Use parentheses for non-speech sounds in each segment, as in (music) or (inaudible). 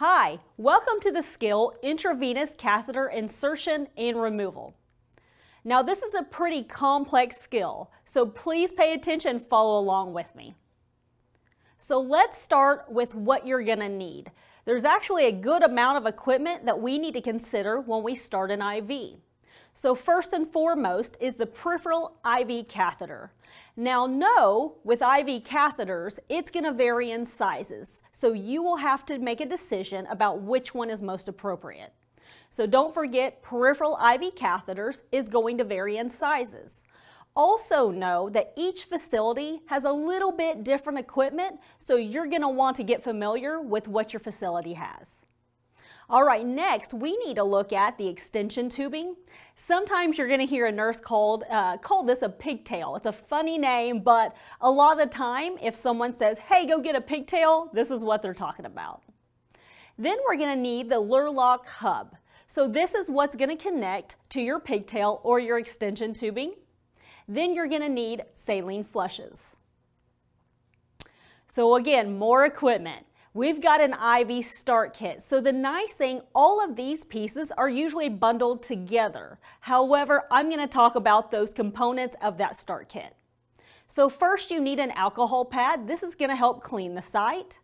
Hi, welcome to the skill intravenous catheter insertion and removal. Now this is a pretty complex skill, so please pay attention and follow along with me. So let's start with what you're gonna need. There's actually a good amount of equipment that we need to consider when we start an IV. So first and foremost is the peripheral IV catheter. Now know, with IV catheters, it's gonna vary in sizes. So you will have to make a decision about which one is most appropriate. So don't forget, peripheral IV catheters is going to vary in sizes. Also know that each facility has a little bit different equipment, so you're gonna want to get familiar with what your facility has. All right, next we need to look at the extension tubing. Sometimes you're gonna hear a nurse called, uh, call this a pigtail. It's a funny name, but a lot of the time if someone says, hey, go get a pigtail, this is what they're talking about. Then we're gonna need the Luer lock hub. So this is what's gonna connect to your pigtail or your extension tubing. Then you're gonna need saline flushes. So again, more equipment. We've got an IV start kit. So the nice thing, all of these pieces are usually bundled together. However, I'm gonna talk about those components of that start kit. So first you need an alcohol pad. This is gonna help clean the site.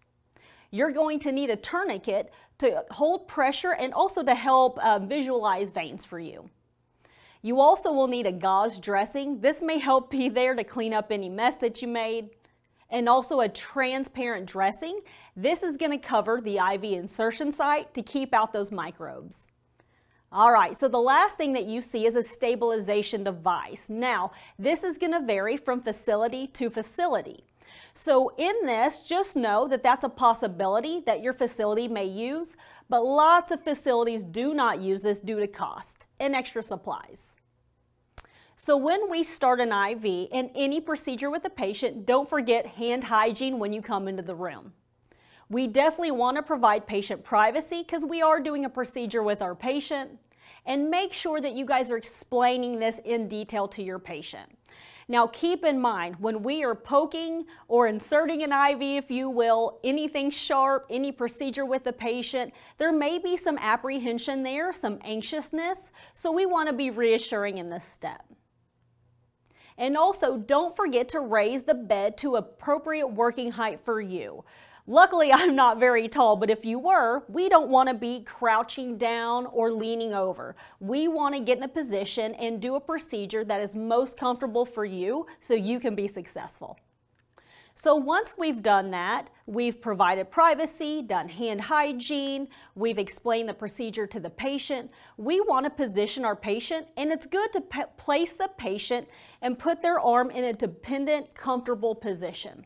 You're going to need a tourniquet to hold pressure and also to help uh, visualize veins for you. You also will need a gauze dressing. This may help (laughs) be there to clean up any mess that you made. And also a transparent dressing. This is gonna cover the IV insertion site to keep out those microbes. All right, so the last thing that you see is a stabilization device. Now, this is gonna vary from facility to facility. So in this, just know that that's a possibility that your facility may use, but lots of facilities do not use this due to cost and extra supplies. So when we start an IV and any procedure with a patient, don't forget hand hygiene when you come into the room. We definitely want to provide patient privacy because we are doing a procedure with our patient and make sure that you guys are explaining this in detail to your patient. Now keep in mind, when we are poking or inserting an IV, if you will, anything sharp, any procedure with the patient, there may be some apprehension there, some anxiousness, so we want to be reassuring in this step. And also, don't forget to raise the bed to appropriate working height for you. Luckily, (laughs) I'm not very tall, but if you were, we don't want to be crouching down or leaning over. We want to get in a position and do a procedure that is most comfortable for you so you can be successful. So once we've done that, we've provided privacy, done hand hygiene, we've explained the procedure to the patient, we want to position our patient and it's good to place the patient and put their arm in a dependent, comfortable position.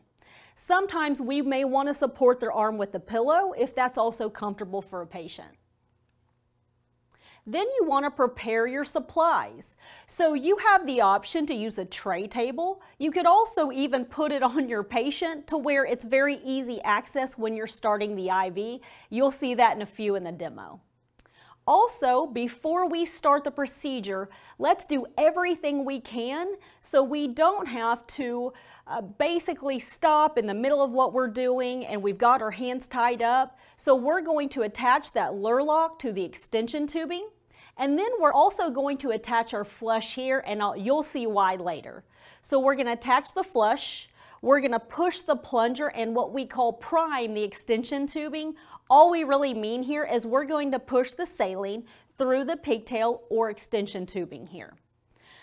Sometimes we may want to support their arm with a pillow if that's also comfortable for a patient. Then you want to prepare your supplies. So you have the option to use a tray table. You could also even put it on your patient to where it's very easy access when you're starting the IV. You'll see that in a few in the demo. Also, before we start the procedure, let's do everything we can so we don't have to uh, basically stop in the middle of what we're doing and we've got our hands tied up. So we're going to attach that Luer lock to the extension tubing. And then we're also going to attach our flush here and I'll, you'll see why later. So we're gonna attach the flush, we're gonna push the plunger and what we call prime the extension tubing all we really mean here is we're going to push the saline through the pigtail or extension tubing here.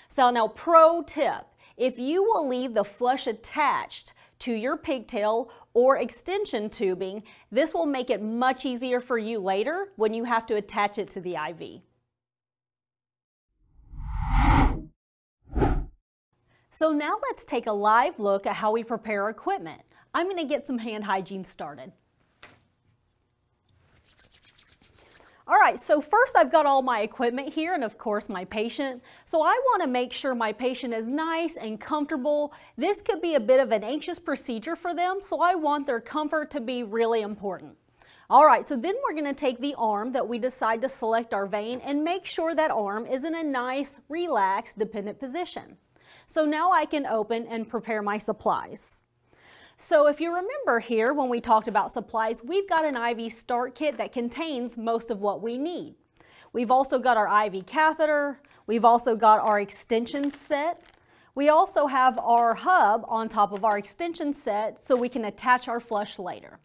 So now pro tip, if you will leave the flush attached to your pigtail or extension tubing, this will make it much easier for you later when you have to attach it to the IV. So now let's take a live look at how we prepare equipment. I'm going to get some hand hygiene started. All right, so first I've got all my equipment here and of course my patient. So I wanna make sure my patient is nice and comfortable. This could be a bit of an anxious procedure for them, so I want their comfort to be really important. All right, so then we're gonna take the arm that we decide to select our vein and make sure that arm is in a nice, relaxed, dependent position. So now I can open and prepare my supplies. So if you remember here when we talked about supplies, we've got an IV start kit that contains most of what we need. We've also got our IV catheter. We've also got our extension set. We also have our hub on top of our extension set so we can attach our flush later.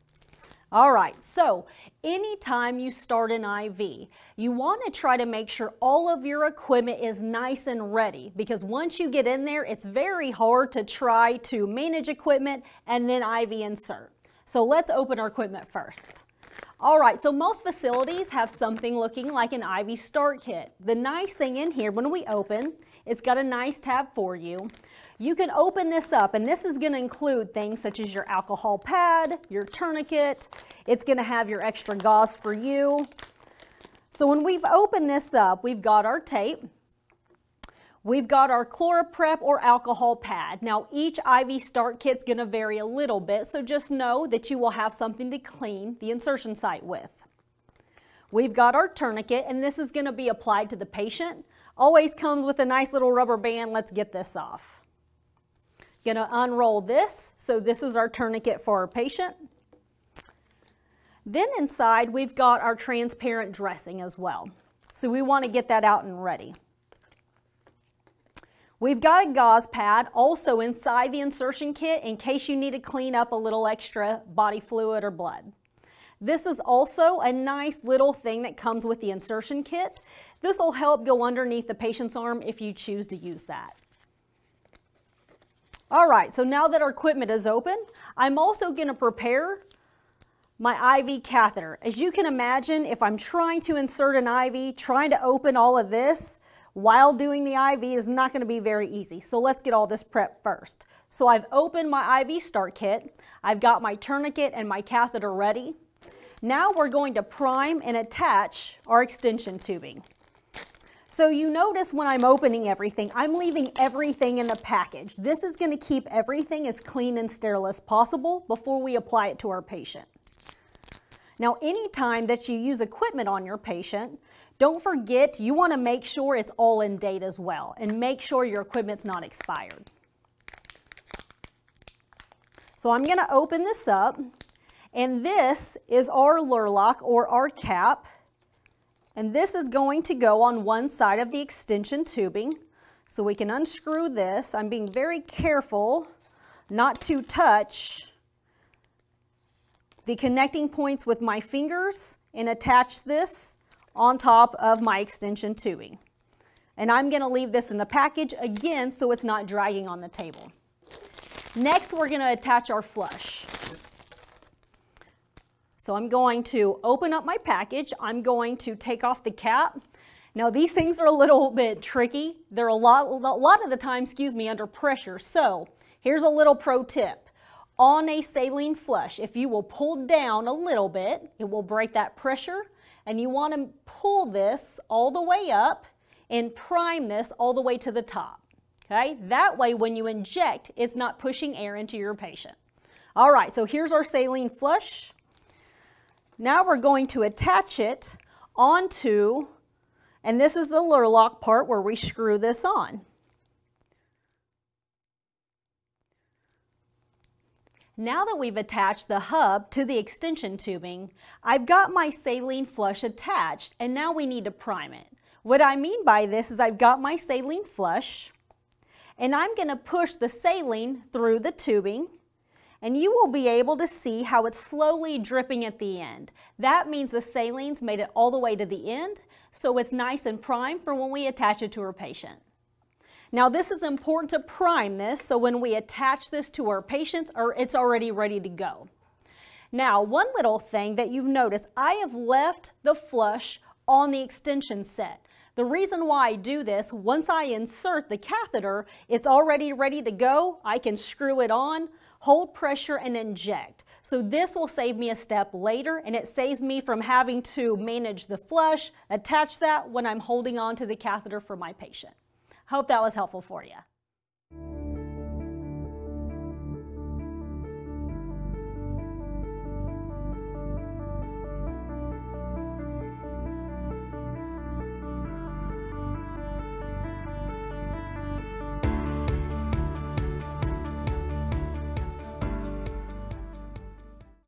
All right, so anytime you start an IV, you want to try to make sure all of your equipment is nice and ready because once you get in there, it's very hard to try to manage equipment and then IV insert. So let's open our equipment first. All right, so most facilities have something looking like an IV start kit. The nice thing in here, when we open, it's got a nice tab for you. You can open this up, and this is gonna include things such as your alcohol pad, your tourniquet. It's gonna have your extra gauze for you. So when we've opened this up, we've got our tape. We've got our ChloraPrep or alcohol pad. Now each IV start kit's gonna vary a little bit, so just know that you will have something to clean the insertion site with. We've got our tourniquet and this is gonna be applied to the patient. Always comes with a nice little rubber band. Let's get this off. Gonna unroll this. So this is our tourniquet for our patient. Then inside we've got our transparent dressing as well. So we wanna get that out and ready. We've got a gauze pad also inside the insertion kit in case you need to clean up a little extra body fluid or blood. This is also a nice little thing that comes with the insertion kit. This will help go underneath the patient's arm if you choose to use that. All right, so now that our equipment is open, I'm also gonna prepare my IV catheter. As you can imagine, if I'm trying to insert an IV, trying to open all of this, while doing the IV is not going to be very easy. So let's get all this prep first. So I've opened my IV start kit. I've got my tourniquet and my catheter ready. Now we're going to prime and attach our extension tubing. So you notice when I'm opening everything, I'm leaving everything in the package. This is going to keep everything as clean and sterile as possible before we apply it to our patient. Now anytime that you use equipment on your patient, don't forget, you want to make sure it's all in date as well and make sure your equipment's not expired. So I'm going to open this up and this is our Luer lock or our cap and this is going to go on one side of the extension tubing. So we can unscrew this. I'm being very careful not to touch the connecting points with my fingers and attach this on top of my extension tubing. And I'm going to leave this in the package again so it's not dragging on the table. Next, we're going to attach our flush. So I'm going to open up my package. I'm going to take off the cap. Now these things are a little (laughs) bit tricky. They're a lot, a lot of the time, excuse me, under pressure. So here's a little pro tip. On a saline flush, if you will pull down a little bit, it will break that pressure and you want to pull this all the way up and prime this all the way to the top. Okay, that way when you inject, it's not pushing air into your patient. All right, so here's our saline flush. Now we're going to attach it onto, and this is the Luer lock part where we screw this on. Now that we've attached the hub to the extension tubing, I've got my saline flush attached and now we need to prime it. What I mean by this is I've got my saline flush and I'm going to push the saline through the tubing and you will be able to see how it's slowly dripping at the end. That means the saline's made it all the way to the end, so it's nice and primed for when we attach it to our patient. Now this is important to prime this so when we attach this to our patients, or it's already ready to go. Now one little thing that you've noticed, I have left the flush on the extension set. The reason why I do this, once I insert the catheter, it's already ready to go. I can screw it on, hold pressure and inject. So this will save me a step later and it saves me from having to manage the flush, attach that when I'm holding on to the catheter for my patient. Hope that was helpful for you.